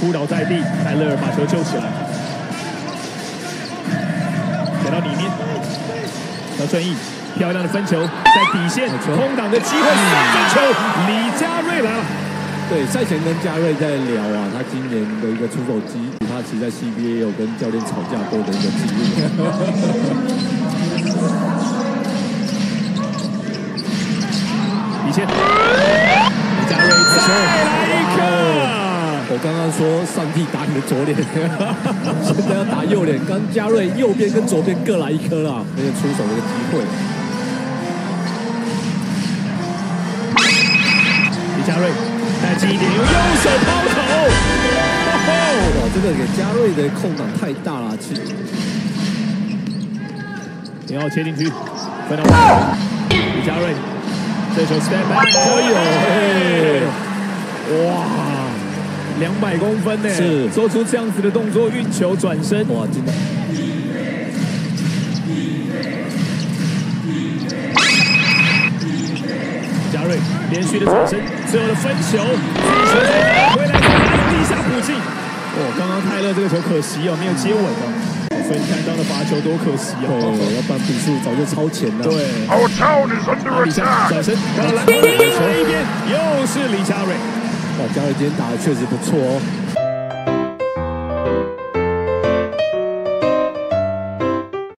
扑倒在地，泰勒尔把球救起来，给到里面，要正义，漂亮的分球，在底线空档的机会，三分球，李佳瑞来了。对，赛前跟嘉瑞在聊啊，他今年的一个出手机，他其实在 CBA 也有跟教练吵架过的一个记录。底线，李佳瑞一个。我刚刚说上帝打你的左脸，现在要打右脸。刚嘉瑞右边跟左边各来一颗啦，没有出手的一个机会。李嘉瑞再近一点，用右手抛投。哇，这个给嘉瑞的空档太大了，其然后切进去，分到李嘉瑞，这球 step back，哎呦，哇！两百公分呢，是做出这样子的动作，运球转身，哇，真的！嘉瑞连续的转身，最后的分球，球回来，地下补进。哦，刚刚泰勒这个球可惜哦，没有接稳哦，所以你看刚刚的罚球多可惜哦，要不然比数早就超前了。对，李佳转身，到篮筐的一边，又是李佳瑞。哇，嘉瑞今天打的确实不错哦。